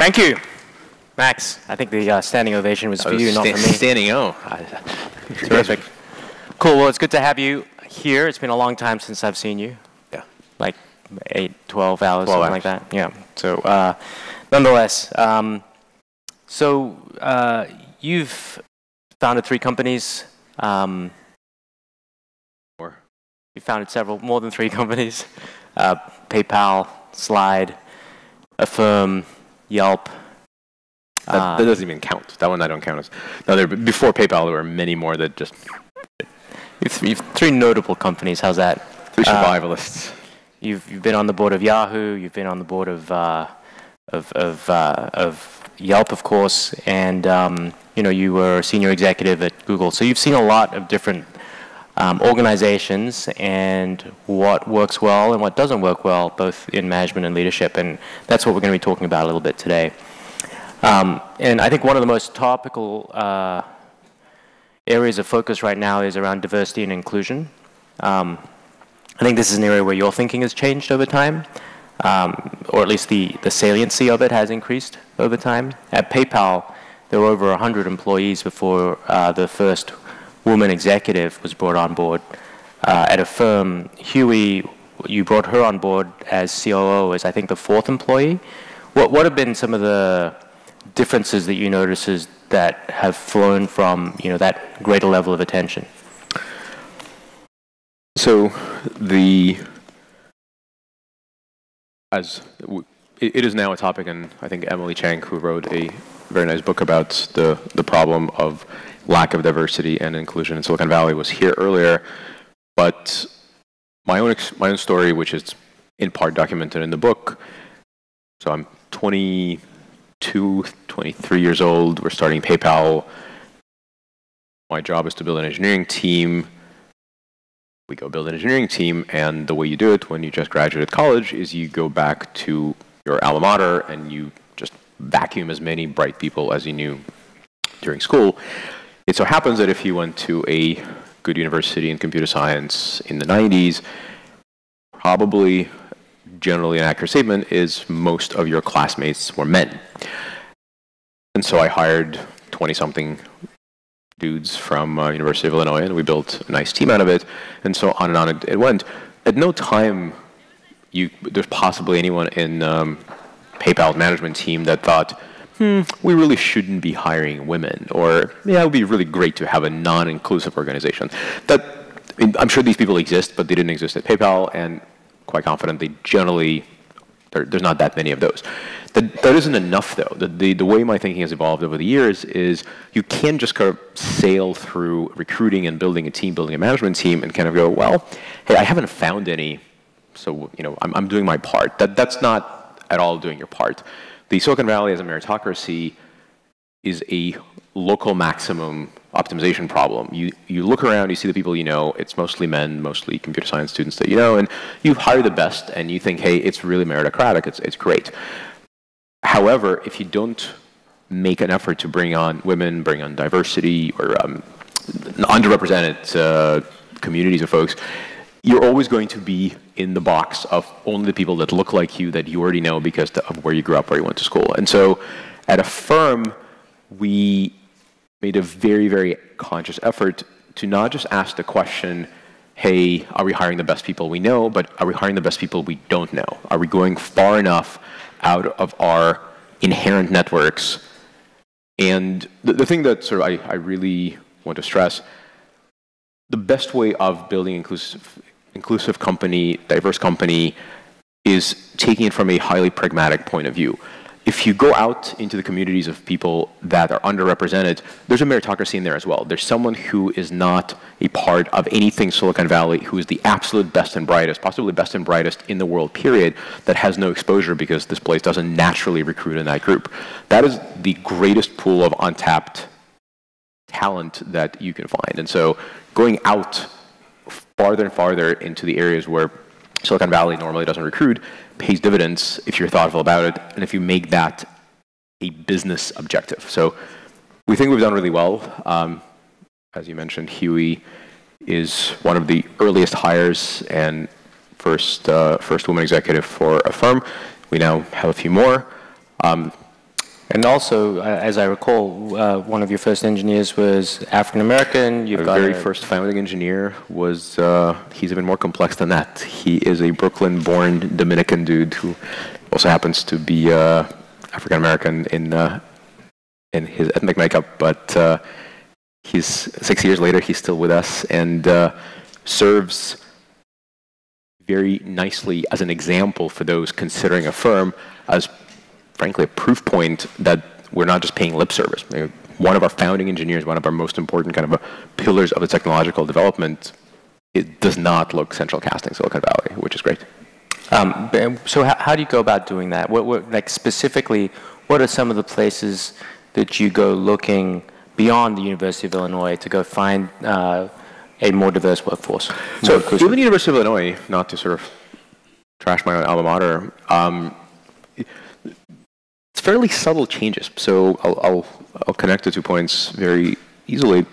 Thank you, Max. I think the uh, standing ovation was for was you, not for me. Standing O. Terrific. Cool. Well, it's good to have you here. It's been a long time since I've seen you. Yeah. Like eight, 12 hours, 12 something like that. Yeah. So, uh, nonetheless, um, so uh, you've founded three companies. Um, More. you founded several, more than three companies. Uh, PayPal, Slide, Affirm, Yelp. That, Uh, that doesn't even count. That one I don't count as. No, there, before PayPal, there were many more that just you've, you've three notable companies. How's that? three Uh, survivalists. You've, you've been on the board of Yahoo. You've been on the board of uh, of of, uh, of Yelp, of course, and um, you know you were a senior executive at Google. So you've seen a lot of different um, organizations and what works well and what doesn't work well, both in management and leadership. And that's what we're going to be talking about a little bit today. Um, and I think one of the most topical uh, areas of focus right now is around diversity and inclusion. Um, I think this is an area where your thinking has changed over time, um, or at least the, the saliency of it has increased over time. At PayPal, there were over 100 employees before uh, the first woman executive was brought on board. Uh, at Affirm. Huey, you brought her on board as COO, as I think the fourth employee. What, what have been some of the differences that you notice that have flown from you know, that greater level of attention? So the as it is now a topic, and I think Emily Chang, who wrote a very nice book about the the problem of lack of diversity and inclusion in Silicon Valley, was here earlier. But my own my own story, which is in part documented in the book. So I'm 22, 23 years old. We're starting PayPal. My job is to build an engineering team we go build an engineering team, and the way you do it when you just graduated college is you go back to your alma mater and you just vacuum as many bright people as you knew during school. It so happens that if you went to a good university in computer science in the 90s, probably generally an accurate statement is most of your classmates were men. And so I hired 20 something dudes from uh, University of Illinois, and we built a nice team out of it, and so on and on it, it went. At no time, you, there's possibly anyone in um, PayPal's management team that thought, hmm, we really shouldn't be hiring women, or yeah, it would be really great to have a non-inclusive organization. That I mean, I'm sure these people exist, but they didn't exist at PayPal, and quite confident they generally there, there's not that many of those. That, that isn't enough, though. The, the, the way my thinking has evolved over the years is you can't just kind of sail through recruiting and building a team, building a management team, and kind of go, well, hey, I haven't found any, so you know, I'm, I'm doing my part. That, that's not at all doing your part. The Silicon Valley as a meritocracy is a local maximum optimization problem. You, you look around, you see the people you know, it's mostly men, mostly computer science students that you know, and you hire the best and you think, hey, it's really meritocratic, it's, it's great. However, if you don't make an effort to bring on women, bring on diversity, or um, underrepresented uh, communities of folks, you're always going to be in the box of only the people that look like you that you already know because of where you grew up, where you went to school. And so at Affirm, we made a very, very conscious effort to not just ask the question, hey, are we hiring the best people we know, but are we hiring the best people we don't know? Are we going far enough out of our inherent networks? And the, the thing that sort of I, I really want to stress, the best way of building inclusive, inclusive company, diverse company, is taking it from a highly pragmatic point of view if you go out into the communities of people that are underrepresented, there's a meritocracy in there as well. There's someone who is not a part of anything Silicon Valley, who is the absolute best and brightest, possibly best and brightest in the world, period, that has no exposure because this place doesn't naturally recruit in that group. That is the greatest pool of untapped talent that you can find. And so going out farther and farther into the areas where Silicon Valley normally doesn't recruit pays dividends if you're thoughtful about it and if you make that a business objective. So we think we've done really well. Um, as you mentioned, Huey is one of the earliest hires and first, uh, first woman executive for Affirm. We now have a few more. Um, And also, uh, as I recall, uh, one of your first engineers was African American. You've got very first founding engineer was uh, he's even more complex than that. He is a Brooklyn-born Dominican dude who also happens to be uh, African American in uh, in his ethnic makeup, but uh, he's six years later he's still with us and serves very nicely as an example for those considering Affirm as frankly, a proof point that we're not just paying lip service. One of our founding engineers, one of our most important kind of pillars of the technological development, it does not look central casting Silicon Valley, which is great. Um, so how, how, do you go about doing that? What, what, like specifically, what are some of the places that you go looking beyond the University of Illinois to go find uh, a more diverse workforce? So even the University of Illinois, not to sort of trash my alma mater, um, it's fairly subtle changes. So I'll, I'll, I'll connect the two points very easily.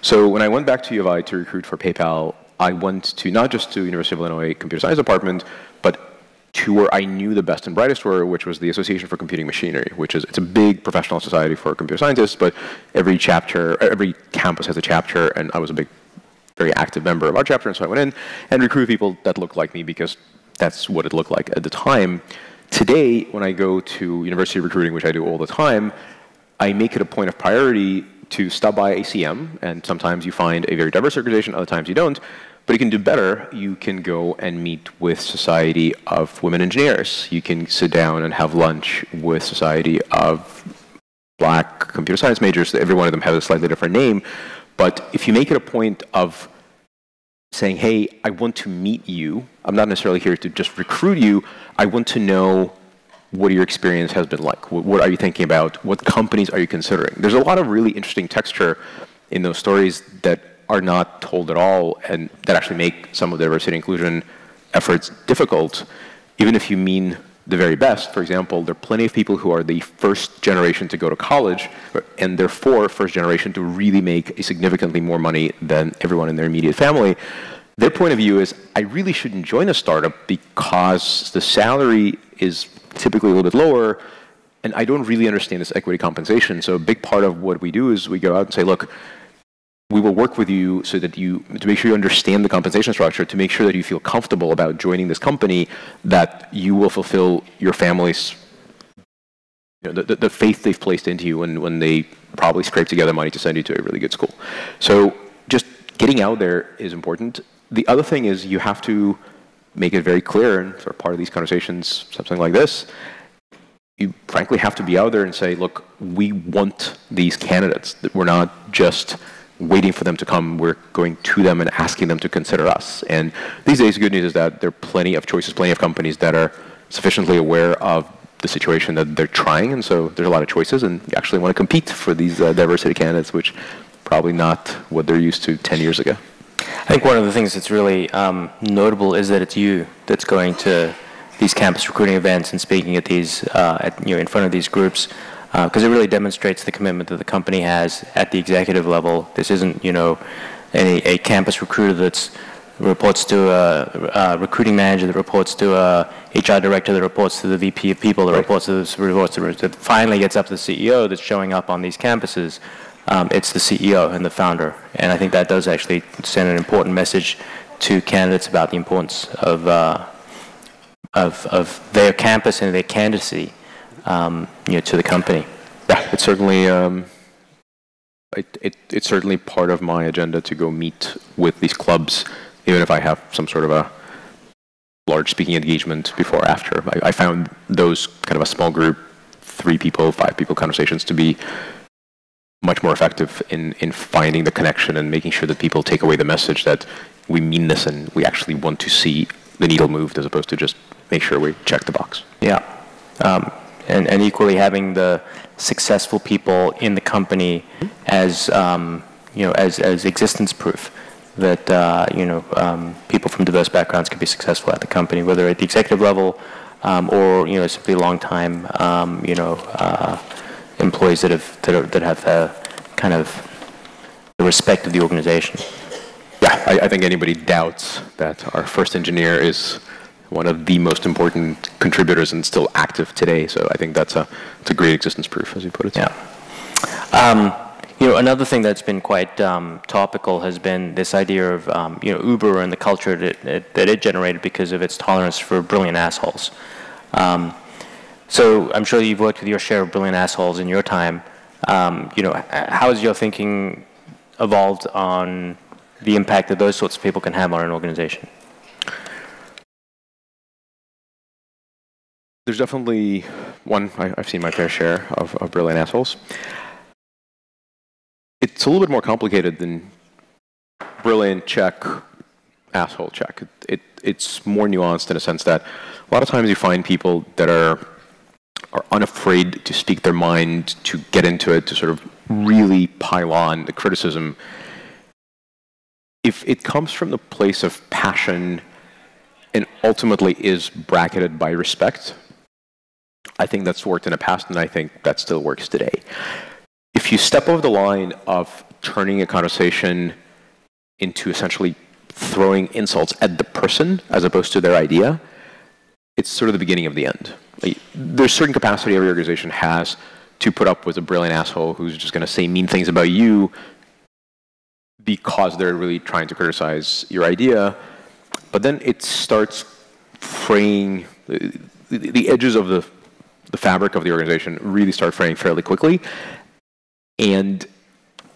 So when I went back to U of I to recruit for PayPal, I went to not just to University of Illinois Computer Science Department, but to where I knew the best and brightest were, which was the Association for Computing Machinery, which is it's a big professional society for computer scientists, but every chapter, every campus has a chapter, and I was a big, very active member of our chapter, and so I went in and recruited people that looked like me because that's what it looked like at the time. Today, when I go to university recruiting, which I do all the time, I make it a point of priority to stop by ACM, and sometimes you find a very diverse organization, other times you don't. But you can do better. You can go and meet with Society of Women Engineers. You can sit down and have lunch with Society of Black Computer Science majors. Every one of them has a slightly different name. But if you make it a point of saying, hey, I want to meet you. I'm not necessarily here to just recruit you. I want to know what your experience has been like. What, are you thinking about? What companies are you considering? There's a lot of really interesting texture in those stories that are not told at all and that actually make some of the diversity inclusion efforts difficult, even if you mean the very best. For example, there are plenty of people who are the first generation to go to college, and therefore first generation to really make significantly more money than everyone in their immediate family. Their point of view is, I really shouldn't join a startup because the salary is typically a little bit lower, and I don't really understand this equity compensation. So a big part of what we do is we go out and say, look, we will work with you so that you to make sure you understand the compensation structure to make sure that you feel comfortable about joining this company that you will fulfill your family's you know, the, the faith they've placed into you when, when they probably scrape together money to send you to a really good school. So just getting out there is important. The other thing is you have to make it very clear, and sort of part of these conversations, something like this, you frankly have to be out there and say, look, we want these candidates. That we're not just waiting for them to come. We're going to them and asking them to consider us. And these days, the good news is that there are plenty of choices, plenty of companies that are sufficiently aware of the situation that they're trying, and so there's a lot of choices, and you actually want to compete for these uh, diversity candidates, which probably not what they're used to 10 years ago. I think one of the things that's really um, notable is that it's you that's going to these campus recruiting events and speaking at these, uh, at, you know, in front of these groups because uh, it really demonstrates the commitment that the company has at the executive level. This isn't, you know, any, a campus recruiter that's reports to a, a, recruiting manager that reports to a HR director that reports to the VP of people that right. reports to the reports to that finally gets up to the CEO that's showing up on these campuses. Um, it's the CEO and the founder, and I think that does actually send an important message to candidates about the importance of uh, of, of their campus and their candidacy um, you know, to the company. Yeah, it's certainly um, it, it, it's certainly part of my agenda to go meet with these clubs, even if I have some sort of a large speaking engagement before or after. I, I found those kind of a small group, three people, five people conversations to be much more effective in, in finding the connection and making sure that people take away the message that we mean this and we actually want to see the needle moved as opposed to just make sure we check the box. Yeah. Um, and, and equally having the successful people in the company as um, you know as, as existence proof that uh, you know um, people from diverse backgrounds can be successful at the company, whether at the executive level um, or you know simply long time um, you know uh, employees that have that, are, that have uh, kind of the respect of the organization. Yeah, I, I think anybody doubts that our first engineer is one of the most important contributors and still active today. So I think that's a, it's a great existence proof, as you put it. Yeah. Um, you know, another thing that's been quite um, topical has been this idea of um, you know Uber and the culture that it, that it generated because of its tolerance for brilliant assholes. Um, so I'm sure you've worked with your share of brilliant assholes in your time. Um, you know, how has your thinking evolved on the impact that those sorts of people can have on an organization? There's definitely one, I, have seen my fair share of, of brilliant assholes it's a little bit more complicated than brilliant check, asshole check. It, it, it's more nuanced in a sense that a lot of times you find people that are are unafraid to speak their mind, to get into it, to sort of really pile on the criticism. If it comes from the place of passion and ultimately is bracketed by respect, I think that's worked in the past, and I think that still works today if you step over the line of turning a conversation into essentially throwing insults at the person as opposed to their idea, it's sort of the beginning of the end. Like, there's certain capacity every organization has to put up with a brilliant asshole who's just going to say mean things about you because they're really trying to criticize your idea. But then it starts fraying, the, the edges of the, the fabric of the organization really start fraying fairly quickly. And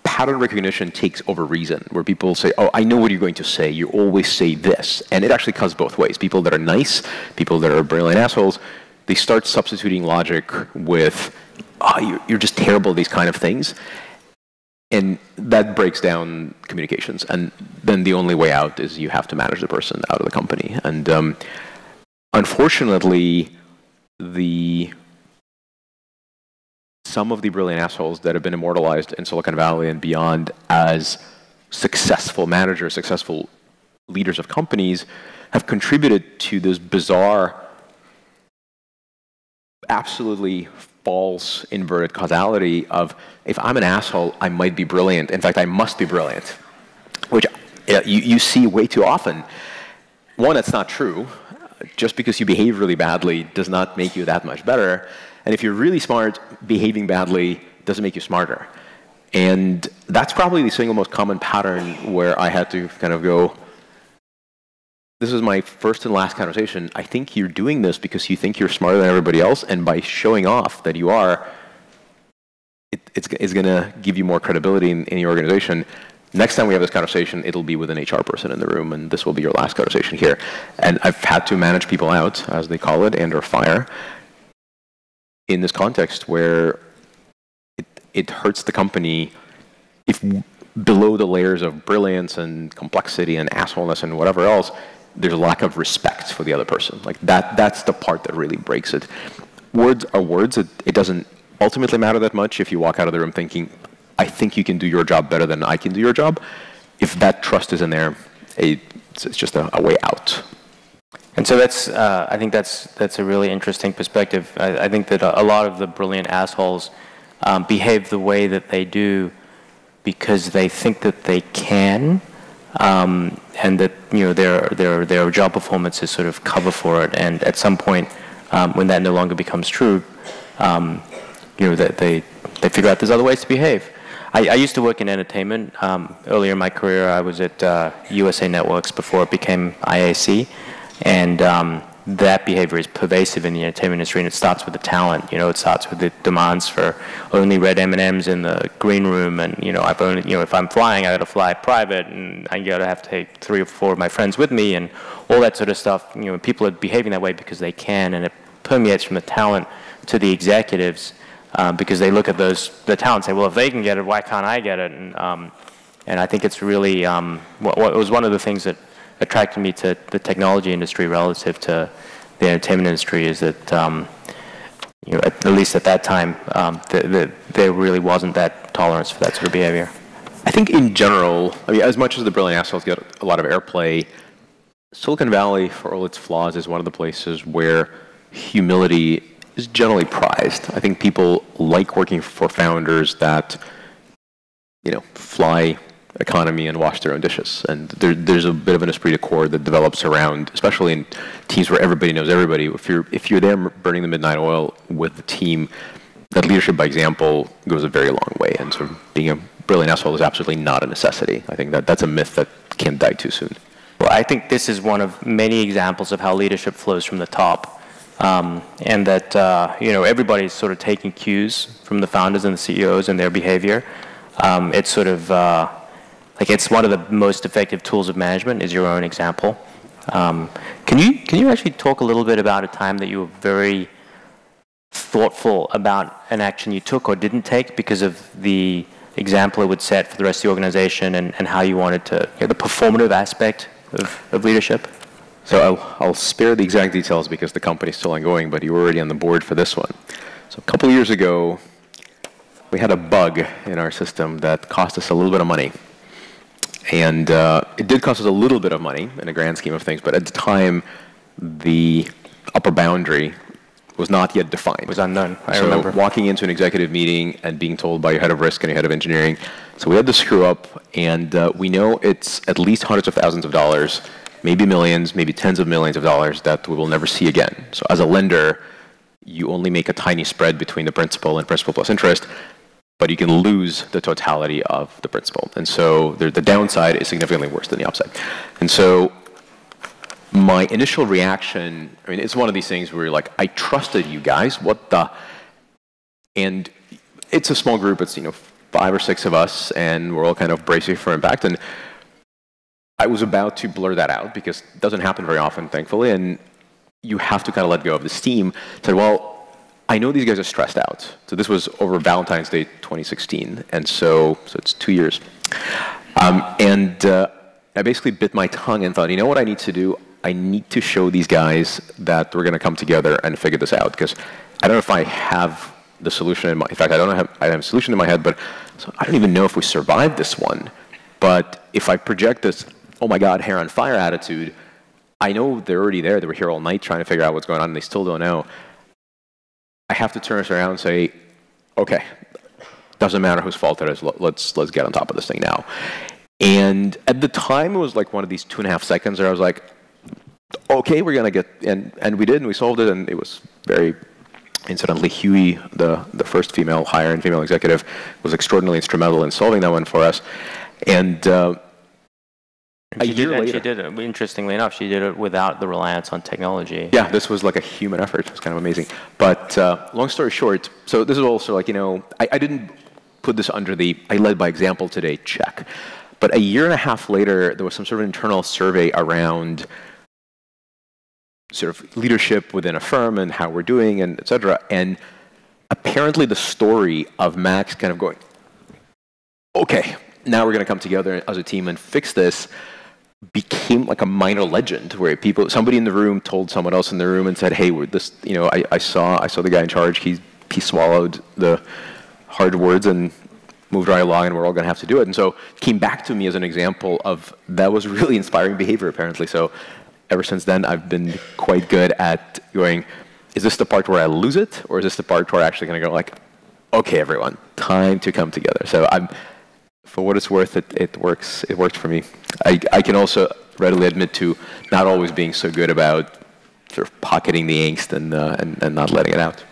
pattern recognition takes over reason, where people say, oh, I know what you're going to say. You always say this. And it actually comes both ways. People that are nice, people that are brilliant assholes, they start substituting logic with, oh, you're, you're just terrible these kind of things. And that breaks down communications. And then the only way out is you have to manage the person out of the company. And um, unfortunately, the some of the brilliant assholes that have been immortalized in Silicon Valley and beyond as successful managers, successful leaders of companies, have contributed to this bizarre, absolutely false inverted causality of if I'm an asshole, I might be brilliant. In fact, I must be brilliant, which you, you see way too often. One, that's not true. Just because you behave really badly does not make you that much better. And if you're really smart, behaving badly doesn't make you smarter. And that's probably the single most common pattern where I had to kind of go, this is my first and last conversation. I think you're doing this because you think you're smarter than everybody else, and by showing off that you are, it, it's, it's going to give you more credibility in, in your organization. Next time we have this conversation, it'll be with an HR person in the room, and this will be your last conversation here. And I've had to manage people out, as they call it, and or fire, in this context where it, it hurts the company if below the layers of brilliance and complexity and assholeness and whatever else, there's a lack of respect for the other person. Like that, that's the part that really breaks it. Words are words. It, it doesn't ultimately matter that much if you walk out of the room thinking, I think you can do your job better than I can do your job. If that trust isn't there, it's, it's just a, a way out. And so that's, uh, I think that's, that's a really interesting perspective. I, I think that a, lot of the brilliant assholes um, behave the way that they do because they think that they can, um, and that you know their their their job performance is sort of cover for it. And at some point, um, when that no longer becomes true, um, you know that they they figure out there's other ways to behave. I, I used to work in entertainment. Um, earlier in my career, I was at uh, USA Networks before it became IAC. And um, that behavior is pervasive in the entertainment industry, and it starts with the talent. You know, it starts with the demands for only red M&Ms in the green room, and you know, I've only, you know, if I'm flying, I got to fly private, and I got to have to take three or four of my friends with me, and all that sort of stuff. You know, people are behaving that way because they can, and it permeates from the talent to the executives um, because they look at those the talent and say, well, if they can get it, why can't I get it? And um, and I think it's really um, what, what was one of the things that attracted me to the technology industry relative to the entertainment industry is that, um, you know, at, at, least at that time, um, the, the, there really wasn't that tolerance for that sort of behavior. I think in general, I mean, as much as the brilliant assholes get a lot of airplay, Silicon Valley, for all its flaws, is one of the places where humility is generally prized. I think people like working for founders that, you know, fly economy and wash their own dishes. And there, there's a bit of an esprit de corps that develops around, especially in teams where everybody knows everybody. If you're if you're there burning the midnight oil with the team, that leadership by example goes a very long way. And sort of being a brilliant asshole is absolutely not a necessity. I think that that's a myth that can't die too soon. Well, I think this is one of many examples of how leadership flows from the top. Um, and that uh, you know everybody's sort of taking cues from the founders and the CEOs and their behavior. Um, it's sort of uh, like it's one of the most effective tools of management is your own example. Um, can you can you actually talk a little bit about a time that you were very thoughtful about an action you took or didn't take because of the example it would set for the rest of the organization and, and how you wanted to you know, the performative aspect of, of leadership? So I'll, I'll spare the exact details because the company's still ongoing, but you were already on the board for this one. So a couple years ago, we had a bug in our system that cost us a little bit of money. And uh, it did cost us a little bit of money in a grand scheme of things, but at the time, the upper boundary was not yet defined. It was unknown, I so remember. walking into an executive meeting and being told by your head of risk and your head of engineering, so we had to screw up, and uh, we know it's at least hundreds of thousands of dollars maybe millions, maybe tens of millions of dollars that we will never see again. So as a lender, you only make a tiny spread between the principal and principal plus interest, but you can lose the totality of the principal. And so the, the downside is significantly worse than the upside. And so my initial reaction, I mean, it's one of these things where you're like, I trusted you guys, what the? And it's a small group, it's, you know, five or six of us, and we're all kind of bracing for impact. And I was about to blur that out because it doesn't happen very often, thankfully, and you have to kind of let go of the steam. Said, well, I know these guys are stressed out. So this was over Valentine's Day 2016, and so so it's two years. Um, and uh, I basically bit my tongue and thought, you know what I need to do? I need to show these guys that we're going to come together and figure this out because I don't know if I have the solution in my. In fact, I don't have I have a solution in my head, but so I don't even know if we survive this one. But if I project this oh my God, hair on fire attitude, I know they're already there. They were here all night trying to figure out what's going on, and they still don't know. I have to turn us around and say, okay, doesn't matter whose fault it is. Let's let's get on top of this thing now. And at the time, it was like one of these two and a half seconds where I was like, okay, we're gonna get, and and we did, and we solved it, and it was very. Incidentally, Huey, the the first female hire and female executive, was extraordinarily instrumental in solving that one for us. And uh, a year did, later. She did it, interestingly enough, she did it without the reliance on technology. Yeah, this was like a human effort. It was kind of amazing. But uh, long story short, so this is also like, you know, I, I didn't put this under the I led by example today check. But a year and a half later, there was some sort of internal survey around sort of leadership within Affirm and how we're doing and et cetera. And apparently the story of Max kind of going, okay, now we're going to come together as a team and fix this became like a minor legend where people somebody in the room told someone else in the room and said hey this you know I, I saw i saw the guy in charge. He he swallowed the hard words and moved right along and we're all going to have to do it. And so it came back to me as an example of that was really inspiring behavior apparently. So ever since then i've been quite good at going is this the part where i lose it or is this the part where i'm actually going to go like okay everyone time to come together so i'm for what it's worth, it, it works. It worked for me. I, I can also readily admit to not always being so good about sort of pocketing the angst and, uh, and, and not letting it out.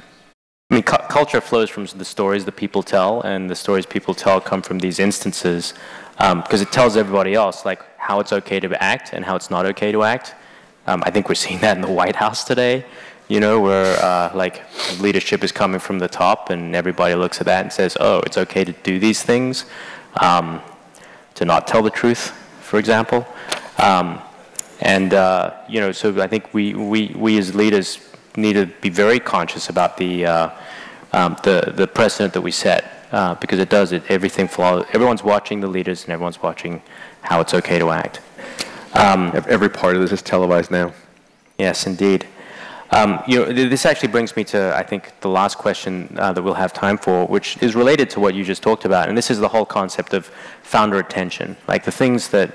I mean, cu culture flows from the stories that people tell, and the stories people tell come from these instances because um, it tells everybody else like how it's okay to act and how it's not okay to act. Um, I think we're seeing that in the White House today, you know, where uh, like leadership is coming from the top, and everybody looks at that and says, "Oh, it's okay to do these things." Um, to not tell the truth, for example. Um, and, uh, you know, so I think we, we, we as leaders need to be very conscious about the, uh, um, the, the precedent that we set uh, because it does, it, everything follows, everyone's watching the leaders and everyone's watching how it's okay to act. Um, Every part of this is televised now. Yes, indeed. Um, you know, this actually brings me to, I think, the last question uh, that we'll have time for, which is related to what you just talked about. And this is the whole concept of founder attention. Like the things that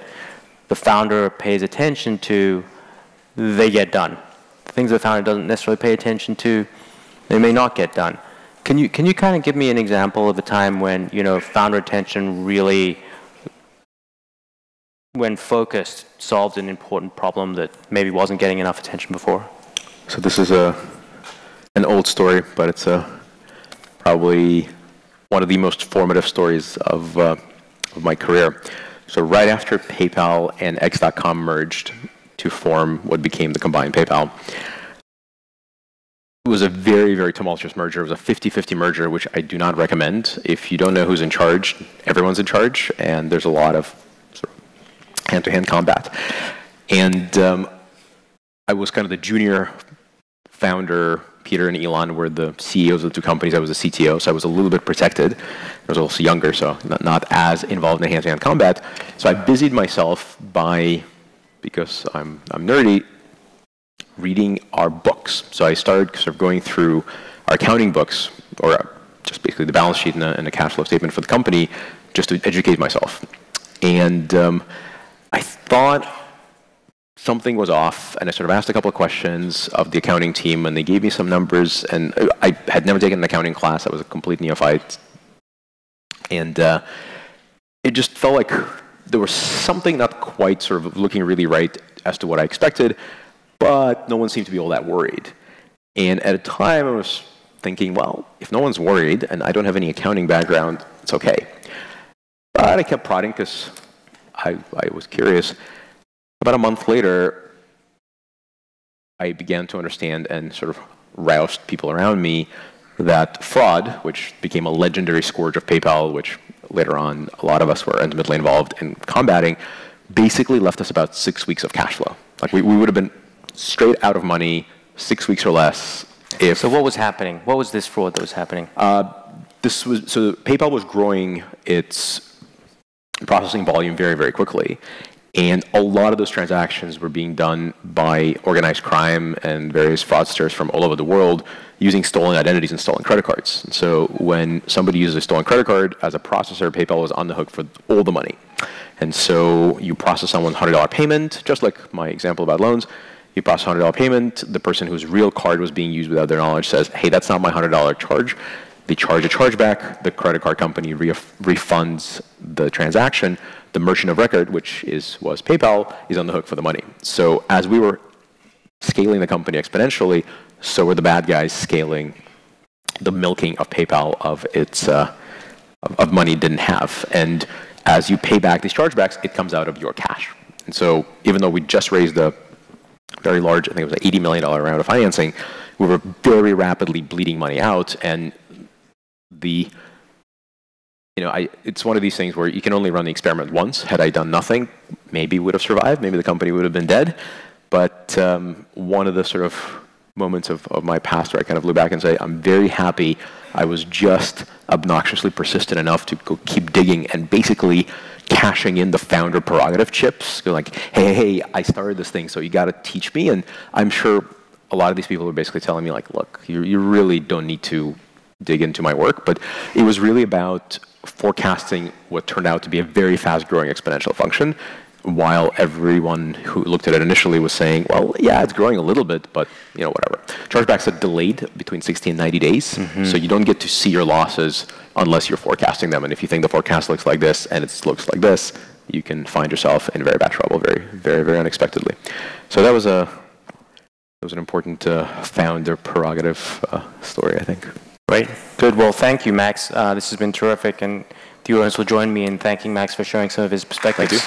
the founder pays attention to, they get done. The things the founder doesn't necessarily pay attention to, they may not get done. Can you, can you kind of give me an example of a time when, you know, founder attention really when focused, solved an important problem that maybe wasn't getting enough attention before? So this is a an old story, but it's a probably one of the most formative stories of, uh, of my career. So right after PayPal and X.com merged to form what became the combined PayPal, it was a very, very tumultuous merger. It was a 50-50 merger, which I do not recommend. If you don't know who's in charge, everyone's in charge, and there's a lot of hand-to-hand combat. And um, I was kind of the junior founder. Peter and Elon were the CEOs of the two companies. I was the CTO, so I was a little bit protected. I was also younger, so not, not as involved in hand-to-hand combat. So I busied myself by, because I'm, I'm nerdy, reading our books. So I started sort of going through our accounting books, or just basically the balance sheet and a, and cash flow statement for the company, just to educate myself. And um, I thought something was off, and I sort of asked a couple of questions of the accounting team, and they gave me some numbers, and I had never taken an accounting class. I was a complete neophyte. And uh, it just felt like there was something not quite sort of looking really right as to what I expected but no one seemed to be all that worried. And at a time, I was thinking, well, if no one's worried and I don't have any accounting background, it's okay. But I kept prodding because I, I was curious. About a month later, I began to understand and sort of roused people around me that fraud, which became a legendary scourge of PayPal, which later on a lot of us were intimately involved in combating, basically left us about six weeks of cash flow. Like we, we would have been straight out of money, six weeks or less. If so, what was happening? What was this fraud that was happening? Uh, this was so PayPal was growing its processing volume very, very quickly, and a lot of those transactions were being done by organized crime and various fraudsters from all over the world using stolen identities and stolen credit cards. And so when somebody uses a stolen credit card, as a processor, PayPal was on the hook for all the money. And so you process someone's $100 payment, just like my example about loans, you process $100 payment. The person whose real card was being used without their knowledge says, hey, that's not my $100 charge. They charge a chargeback. The credit card company re refunds the transaction. The merchant of record, which is was PayPal, is on the hook for the money. So as we were scaling the company exponentially, so were the bad guys scaling the milking of PayPal of its uh, of, of money didn't have. And as you pay back these chargebacks, it comes out of your cash. And so even though we just raised a very large, I think it was an $80 million round of financing, we were very rapidly bleeding money out. And the, you know, I, it's one of these things where you can only run the experiment once. Had I done nothing, maybe would have survived. Maybe the company would have been dead. But um, one of the sort of moments of, of my past where I kind of look back and say, I'm very happy I was just obnoxiously persistent enough to go keep digging and basically cashing in the founder prerogative chips. Like, hey, hey, I started this thing, so you got to teach me. And I'm sure a lot of these people are basically telling me like, look, you, you really don't need to dig into my work. But it was really about forecasting what turned out to be a very fast growing exponential function while everyone who looked at it initially was saying, well, yeah, it's growing a little bit, but you know, whatever. Chargebacks are delayed between 60 and 90 days, mm-hmm. so you don't get to see your losses unless you're forecasting them. And if you think the forecast looks like this and it looks like this, you can find yourself in very bad trouble very, very, very unexpectedly. So that was a that was an important uh, founder prerogative uh, story, I think. Great. Good. Well, thank you, Max. Uh, this has been terrific, and the audience will join me in thanking Max for sharing some of his perspectives.